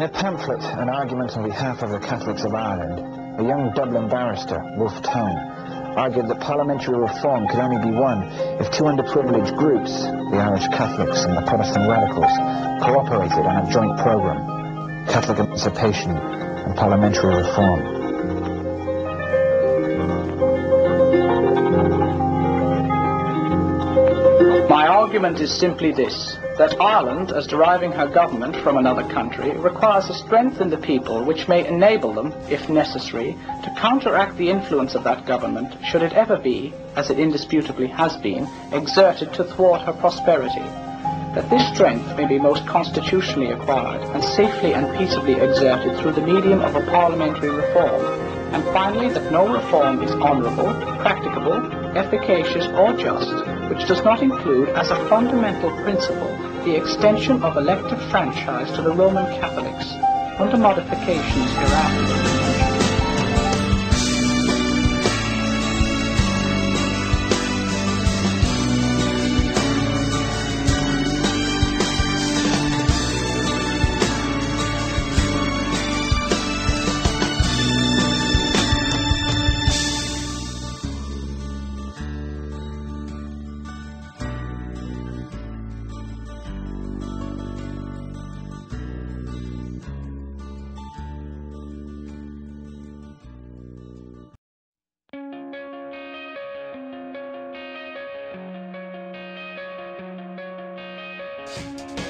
In a pamphlet, an argument on behalf of the Catholics of Ireland, a young Dublin barrister, Wolfe Tone, argued that parliamentary reform could only be won if two underprivileged groups, the Irish Catholics and the Protestant Radicals, cooperated on a joint programme, Catholic emancipation and parliamentary reform. Argument is simply this, that Ireland, as deriving her government from another country, requires a strength in the people which may enable them, if necessary, to counteract the influence of that government, should it ever be, as it indisputably has been, exerted to thwart her prosperity. That this strength may be most constitutionally acquired, and safely and peaceably exerted through the medium of a parliamentary reform, and finally that no reform is honourable, practicable, efficacious, or just, which does not include as a fundamental principle the extension of elective franchise to the Roman Catholics, under modifications hereafter. Thank